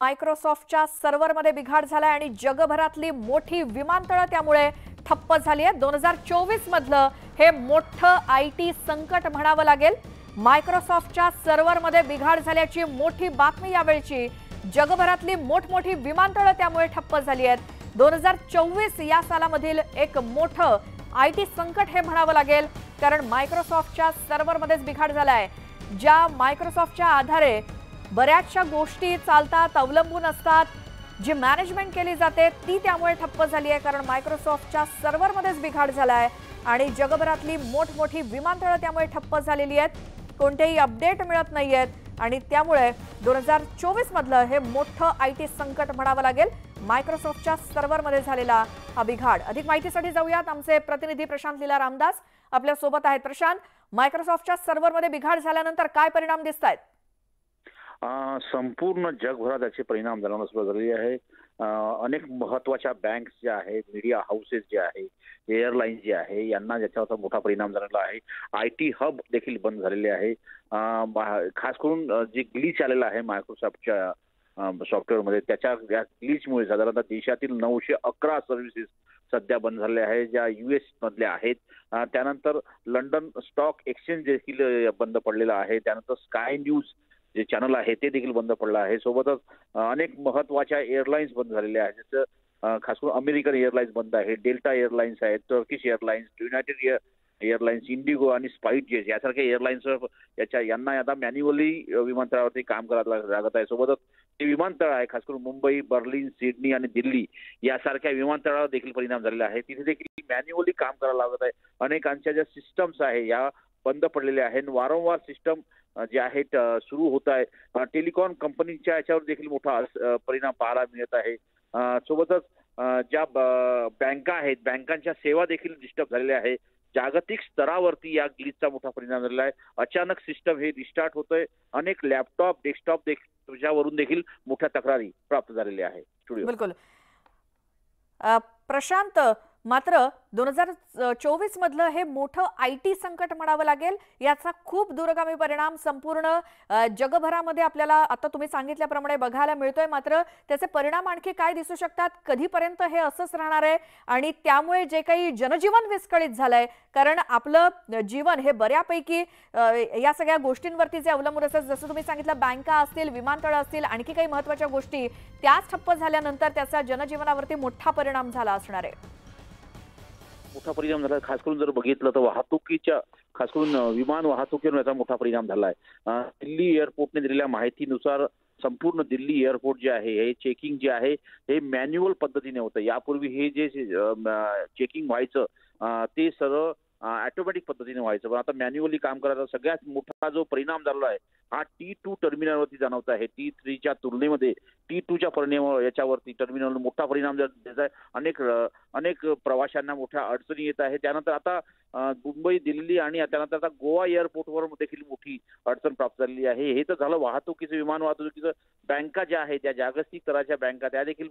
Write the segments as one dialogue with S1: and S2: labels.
S1: मायक्रोसॉफ्टच्या सर्व्हरमध्ये बिघाड झालाय आणि जगभरातली मोठी विमानतळं त्यामुळे ठप्प झाली आहेत. दोन हजार चोवीस मधलं हे मोठं आय टी संकट म्हणावं लागेल. मायक्रोसॉफ्टच्या सर्व्हरमध्ये बिघाड झाल्याची मोठी बातमी यावेळची. जगभरातली मोठमोठी विमानतळं त्यामुळे ठप्प झाली आहेत. दोन हजार चोवीस या सालामधील एक मोठं आय टी संकट हे म्हणावं लागेल कारण मायक्रोसॉफ्टच्या सर्व्हरमध्येच बिघाड झालाय. ज्या मायक्रोसॉफ्टच्या आधारे बऱ्याचशा गोष्टी चालतात अवलंबून असतात. जी मॅनेजमेंट केली जाते ती त्यामुळे ठप्प झाली आहे कारण मायक्रोसॉफ्टच्या सर्व्हरमध्येच बिघाड झाला आहे आणि जगभरातली मोठमोठी विमानतळं त्यामुळे ठप्प झालेली आहेत. कोणतेही अपडेट मिळत नाही आहेत आणि त्यामुळे दोन हजार चोवीसमधलं हे मोठं आय टी संकट म्हणावं लागेल. मायक्रोसॉफ्टच्या सर्व्हरमध्ये झालेला हा बिघाड. अधिक माहितीसाठी जाऊयात आमचे प्रतिनिधी प्रशांत लीला रामदास. आपल्यासोबत आहेत प्रशांत. मायक्रोसॉफ्टच्या सर्व्हरमध्ये बिघाड झाल्यानंतर काय परिणाम दिसत आहेत
S2: संपूर्ण जगभरात याचे परिणाम जाणवणं सुरुवात झालेले आहे. अनेक महत्त्वाच्या बँक्स ज्या आहेत मीडिया हाऊसेस जे आहे एअरलाईन्स जे आहे यांना ज्याच्यावर मोठा परिणाम झालेला आहे. आय टी हब देखील बंद झालेले आहे. खास करून जे ग्लिच आलेलं आहे मायक्रोसॉफ्टच्या सॉफ्टवेअरमध्ये त्याच्या या ग्लिचमुळे साधारणतः देशातील नऊशे अकरा सर्व्हिसेस सध्या बंद झालेल्या आहेत ज्या युएस मधल्या आहेत. त्यानंतर लंडन स्टॉक एक्सचेंज देखील बंद पडलेलं आहे. त्यानंतर स्काय न्यूज जे चॅनल आहे ते देखील बंद पडलं आहे. सोबतच अनेक महत्त्वाच्या एअरलाईन्स बंद झालेल्या आहेत. जसं खास करून अमेरिकन एअरलाईन्स बंद आहे डेल्टा एअरलाईन्स आहेत Turkish airlines United air airlines IndiGo आणि स्पाईट जेट यासारख्या एअरलाईन्स याच्या यांना आता मॅन्युअली विमानतळावरती काम करायला लागत आहे. सोबतच ते विमानतळ आहे खास करून मुंबई बर्लिन सिडनी आणि दिल्ली यासारख्या विमानतळावर देखील परिणाम झालेला आहे. तिथे देखील मॅन्युअली काम करायला लागत आहे. अनेकांच्या ज्या सिस्टम्स आहे या बंद पडलेले आहेत. वारंवार सिस्टम जे आहेत सुरू होत आहे. टेलिकॉम कंपनीच्या याच्यावर देखील मोठा परिणाम पाहायला मिळत आहे. सोबतच ज्या बँका आहेत बँकांच्या सेवा देखील डिस्टर्ब झालेल्या आहे जागतिक स्तरावरती या ग्लिचचा मोठा परिणाम झालेला आहे. अचानक सिस्टम हे रिस्टार्ट होतंय. अनेक लॅपटॉप डेस्कटॉप देखील तुझ्यावरून देखील मोठ्या तक्रारी प्राप्त झालेल्या आहे स्टुडिओ
S1: बिलकुल. प्रशांत मात्र दोन हजार चोवीस मधलं हे मोठं आय टी संकट म्हणावं लागेल. याचा खूप दूरगामी परिणाम संपूर्ण जगभरामध्ये आपल्याला आता तुम्ही सांगितल्याप्रमाणे बघायला मिळतोय. मात्र त्याचे परिणाम आणखी काय दिसू शकतात? कधीपर्यंत हे असंच राहणार आहे? आणि त्यामुळे जे काही जनजीवन विस्कळीत झालंय कारण आपलं जीवन हे बऱ्यापैकी या सगळ्या गोष्टींवरती जे अवलंबून असतात जसं तुम्ही सांगितलं बँका असतील विमानतळं असतील आणखी काही महत्त्वाच्या गोष्टी त्याच ठप्प झाल्यानंतर त्याचा जनजीवनावरती मोठा परिणाम झाला असणार आहे.
S2: मोठा परिणाम झाला. खास करून जर बघितलं तर वाहतुकीच्या खास करून विमान वाहतुकीवर याचा मोठा परिणाम झाला आहे दिल्ली एअरपोर्टने दिलेल्या माहितीनुसार संपूर्ण दिल्ली एअरपोर्ट जे आहे हे चेकिंग जे आहे हे मॅन्युअल पद्धतीने होतं. यापूर्वी हे जे चेकिंग व्हायचं ते सर्व ऑटोमॅटिक पद्धतीने व्हायचं. पण आता मॅन्युअली काम करायचा सगळ्यात मोठा जो परिणाम झालेला आहे हा टी टू टर्मिनलवरती जाणवत आहे. टी थ्रीच्या तुलनेमध्ये टी टूच्या परिणाम याच्यावरती टर्मिनल मोठा परिणाम त्याचा अनेक अनेक प्रवाशांना मोठ्या अडचणी येत आहे. त्यानंतर आता मुंबई दिल्ली आणि त्यानंतर आता गोवा एअरपोर्टवर देखील मोठी अडचण प्राप्त झालेली आहे. हे तर झालं वाहतुकीचं विमान वाहतुकीचं बँका ज्या आहेत त्या जागतिक स्तराच्या बँका त्या देखील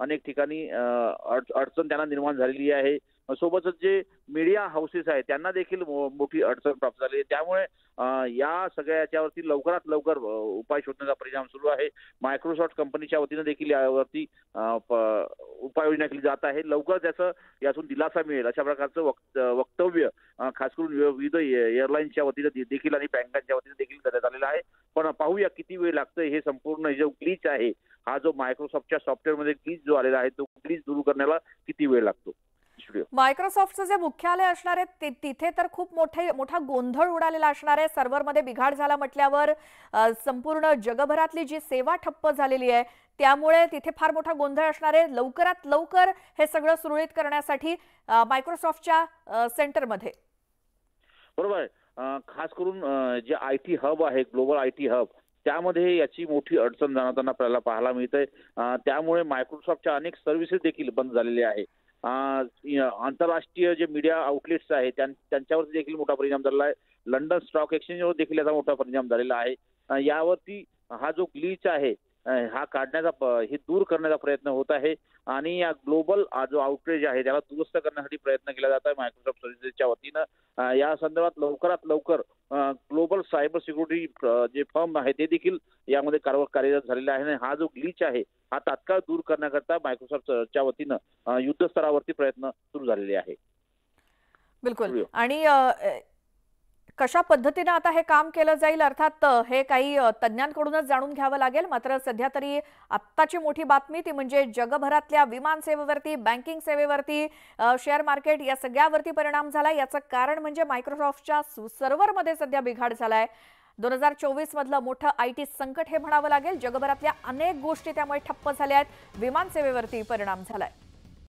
S2: अनेक ठिकाणी अड- अडचण त्यांना निर्माण झालेली आहे. सोबतच जे मीडिया हाऊसेस आहेत त्यांना देखील मो- मोठी अडचण प्राप्त झाली आहे. त्यामुळे या सगळ्या याच्यावरती लवकरात लवकर उपाय शोधण्याचा परिणाम सुरू आहे. मायक्रोसॉफ्ट कंपनीच्या वतीनं देखील यावरती उपाययोजना केली जात आहे. लवकर त्याचं यातून दिलासा मिळेल. अशा प्रकारचं वक्त- वक्तव्य खास करून वि- विविध एअरलाईन्सच्या वतीनं देखील आणि बँकांच्या वतीनं देखील करण्यात आलेलं आहे. पण पाहूया किती वेळ लागतंय हे संपूर्ण हे जो ग्लिच आहे हा जो मायक्रोसॉफ्टच्या सॉफ्टवेअरमध्ये ग्लिच जो आलेला आहे तो ग्लिच दूर करण्याला किती वेळ लागतो? स्टुडिओ
S1: मायक्रोसॉफ्टचं जे मुख्यालय असणार आहे तिथे तर खूप मोठे मोठा गोंधळ उडालेला असणार आहे. सर्व्हरमध्ये बिघाड झाला म्हटल्यावर संपूर्ण जगभरातली जी सेवा ठप्प झालेली आहे त्यामुळे तिथे फार मोठा गोंधळ असणार आहे. लवकरात लवकर हे सगळं सुरळीत करण्यासाठी मायक्रोसॉफ्टच्या सेंटरमध्ये.
S2: बरोबर आहे. खास करून जे आय टी हब आहे ग्लोबल आय टी हब त्यामध्ये याची मोठी अडचण जाणवताना आपल्याला पाहायला मिळते त्यामुळे मायक्रोसॉफ्टच्या अनेक सर्व्हिसेस देखील बंद झालेल्या आहे. आंतरराष्ट्रीय जे मीडिया आउटलेट्स आहेत त्यां- त्यांच्यावरती देखील मोठा परिणाम झालेला आहे. लंडन स्टॉक एक्सचेंजवर देखील याचा मोठा परिणाम झालेला आहे. यावरती हा जो ग्लीच आहे हा काढण्याचा हे दूर करण्याचा प्रयत्न होत आहे आणि या ग्लोबल जो आउटरेज आहे त्याला दुरुस्त करण्यासाठी प्रयत्न केला जात आहे. मायक्रोसॉफ्ट सर्व्हिसेसच्या वतीनं या संदर्भात लवकरात लवकर ग्लोबल सायबर सिक्युरिटी जे फर्म आहे ते देखील यामध्ये कारवा कार्यरत झालेले आहे. आणि हा जो ग्लिच आहे हा तात्काळ दूर करण्याकरता मायक्रोसॉफ्टच्या वतीनं युद्धस्तरावरती प्रयत्न सुरू झालेले आहे.
S1: बिलकुल. आणि कशा पद्धतीनं आता हे काम केलं जाईल? अर्थात हे काही तज्ज्ञांकडूनच जाणून घ्यावं लागेल. मात्र सध्या तरी आत्ताची मोठी बातमी ती म्हणजे जगभरातल्या विमान सेवेवरती बँकिंग सेवेवरती शेअर मार्केट या सगळ्यावरती परिणाम झाला याचं कारण म्हणजे मायक्रोसॉफ्टच्या सर्व्हरमध्ये सध्या बिघाड झालाय. दोन हजार चोवीस मधलं मोठं आय टी संकट हे म्हणावं लागेल. जगभरातल्या अनेक गोष्टी त्यामुळे ठप्प झाल्या आहेत. विमान सेवेवरती परिणाम झालाय.